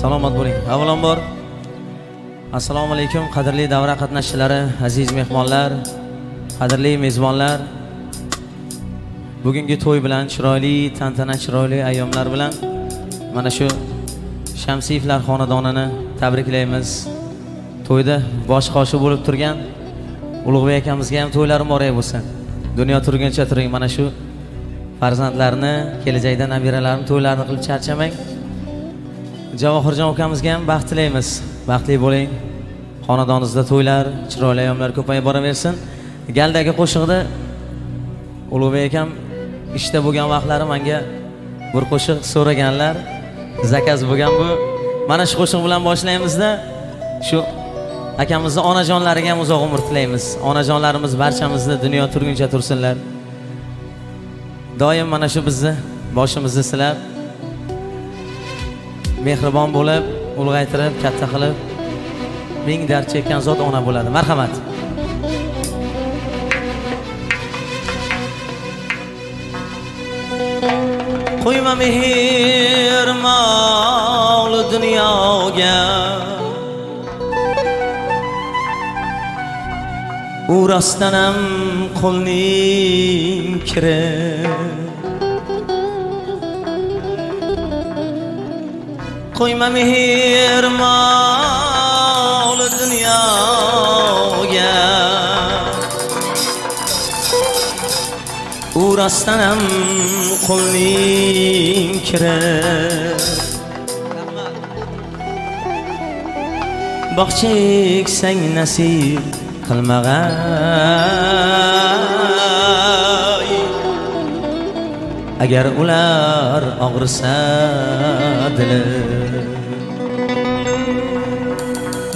salomat bo'ling. Avvalambor assalomu alaykum qadrli davra qatnashchilari aziz mehmonlar qadrli mezbonlar. Bugungi to'y bilan chiroyli tantana chiroyli ayyomlar bilan mana shu shamsiyevlar xonadonini tabriklaymiz. To'yda bosh qoshi bo'lib turgan ulug'bek akamizga ham to'ylari muborak bo'lsin. Dunyo turguncha turing mana shu farzandlarni kelajakda nabiralarini to'ylarini qilib charchamang. Javohirjon ukamizga ham baxt tilaymiz. Baxtli bo'ling. Xonadoningizda to'ylar chiroyli ayyomlar ko'payib boraversin. Galdagi qo'shiqni ulug'bek akam ishda bo'lgan vaqtlari menga bir qo'shiq so'raganlar. Zakaz bo'lgan bu. Mana shu qo'shiq bilan boshlaymizda. Shu akamizni onajonlariga ham uzoq umr tilaymiz. Onajonlarimiz barchamizni dunyo turguncha tursinlar. Doim mana shu bizni boshimizni silab mehribon bo'lib ulg'aytirib katta qilib ming dard chekkan zot ona bo'ladi. Marhamat. Qo'yma mehr moli dunyoga. U rostdanam qo'lning kirib qo'yma mehr moli dunyoga. U rostdanam qo'lning kiri. Bog'cha eksang nasib qilmag'an agar ular og'risa dili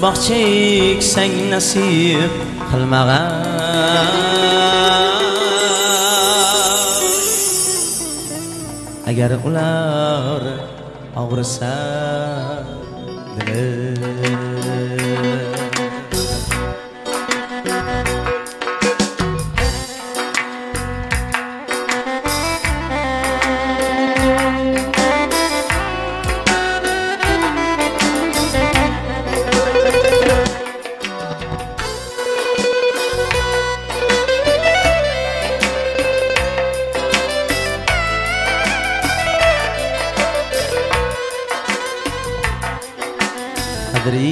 bog'cha eksang nasib qilmag'an agar ular og'risa dili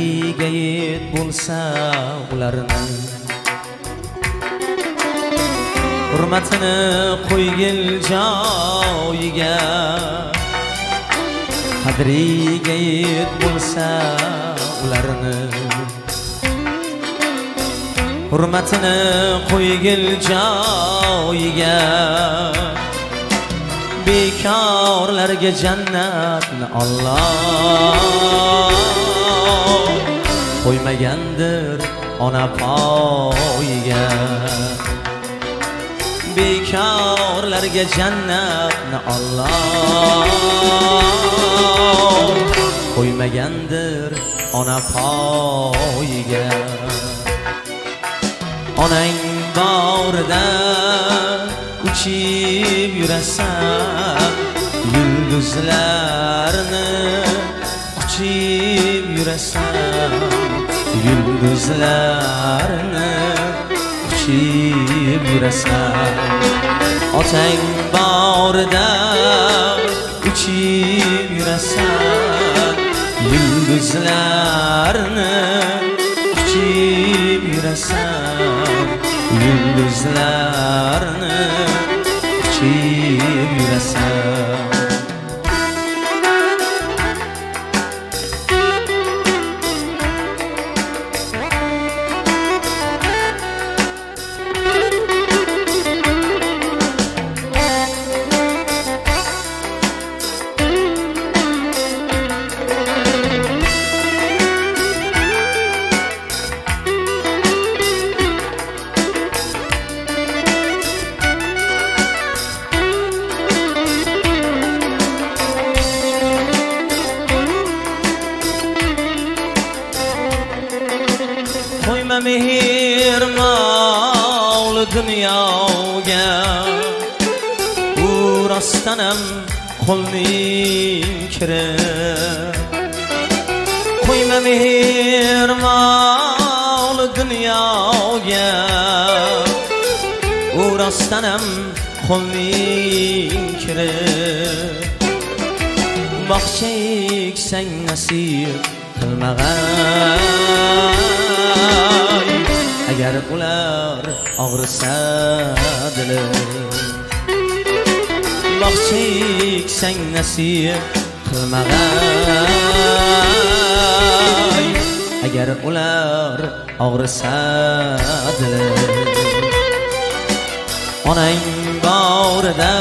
qadriga yet bo'lsa ularni. Hurmatini qo'ygil joyiga. Qadriga yet bo'lsa ularni. Hurmatini qo'ygil joyiga. Bekorlarga jannatni Alloh qo'ymagandir ona poyiga bekorlarga jannatni Alloh qo'ymagandir ona poyiga onang borida uchib yurasan yulduzlarni quchib yurasan. Yulduzlarni quchib yurasan otang borida uchib yurasan yulduzlarni quchib yurasan yulduzlarni quchib yurasan qo'yma mehr moli dunyoga u rostdanam qo'lning kiri mehmon dunyoga u rostdanam qo'lning kiri bog'cha eksang nasib qilmag'ay agar ular og'risa dili bog'cha cheksang nasib qilmag'ay. Agar ular og'risa dili onang bag'rida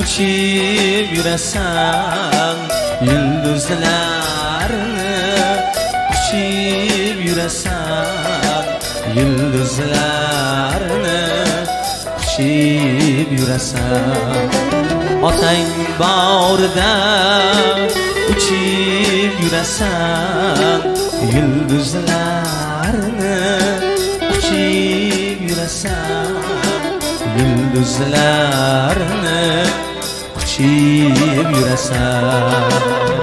uchib yurasan yulduzlarni uchib yurasan. Yulduzlarni quchib yurasan. Otang bag'rida uchib yurasan. Yulduzlarni quchib yurasan. Yulduzlarni quchib yurasan.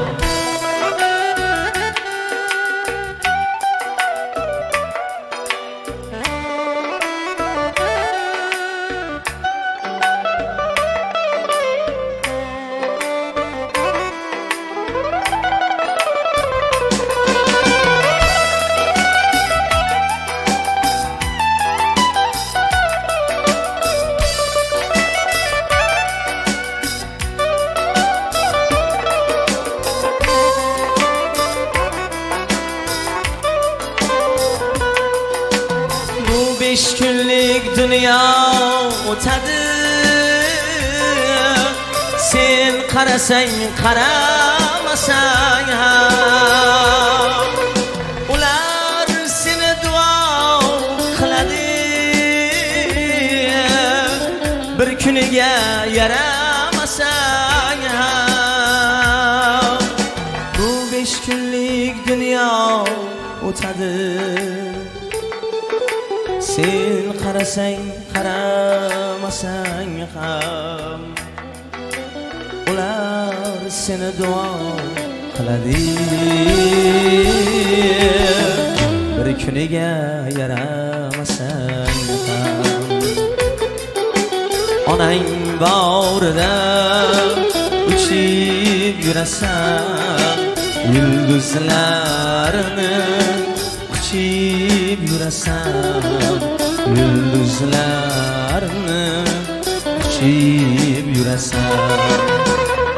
Dunyo o'tadi sen qarasang qaramasang ham ular seni duo qiladi bir kuniga yaramasang ham bu besh kunlik dunyo o'tadi sen qarasang qaramasang ham ular seni duo qiladi. Bir kuniga yaramasang ham onang bag'rida uchib yurasan. Yulduzlarni quchib yurasan yulduzlarni ichib yurasan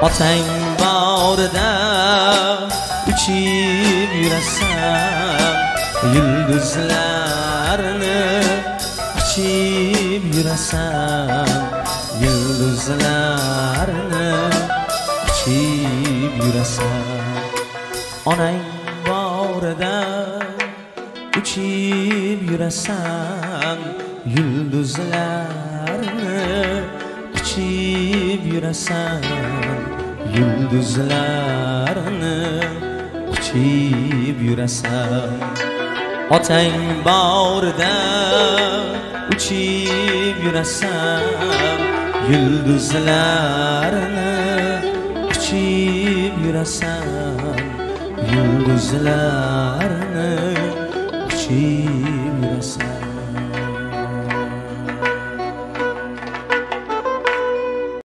otang bag'rida uchib yurasan yulduzlarni ichib yurasan yulduzlarni ichib yurasan onang bag'rida uchib yurasan yulduzlarni quchib yurasan yulduzlarni quchib yurasan otang bag'rida uchib yurasan yulduzlarni quchib yurasan yulduzlarni quchib